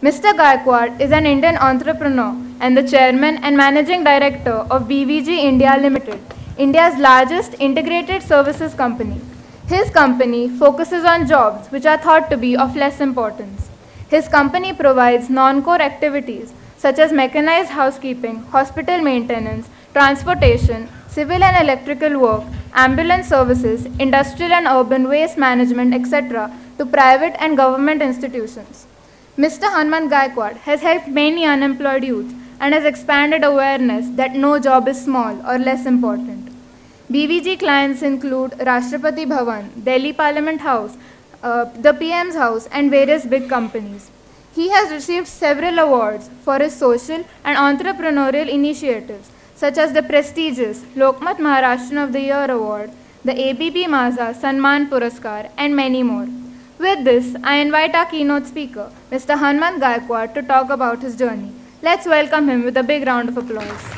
Mr. Gaikwad is an Indian entrepreneur and the chairman and managing director of BVG India Limited, India's largest integrated services company. His company focuses on jobs which are thought to be of less importance. His company provides non-core activities such as mechanized housekeeping, hospital maintenance, transportation, civil and electrical work, ambulance services, industrial and urban waste management, etc. to private and government institutions. Mr. Hanmant Gaikwad has helped many unemployed youth and has expanded awareness that no job is small or less important. BVG clients include Rashtrapati Bhavan, Delhi Parliament House, uh, the PM's house, and various big companies. He has received several awards for his social and entrepreneurial initiatives, such as the prestigious Lokmat Maharashtrian of the Year Award, the ABP Majha Sanman Puraskar, and many more. With this, I invite our keynote speaker, Mr. Hanmant Gaikwad, to talk about his journey. Let's welcome him with a big round of applause.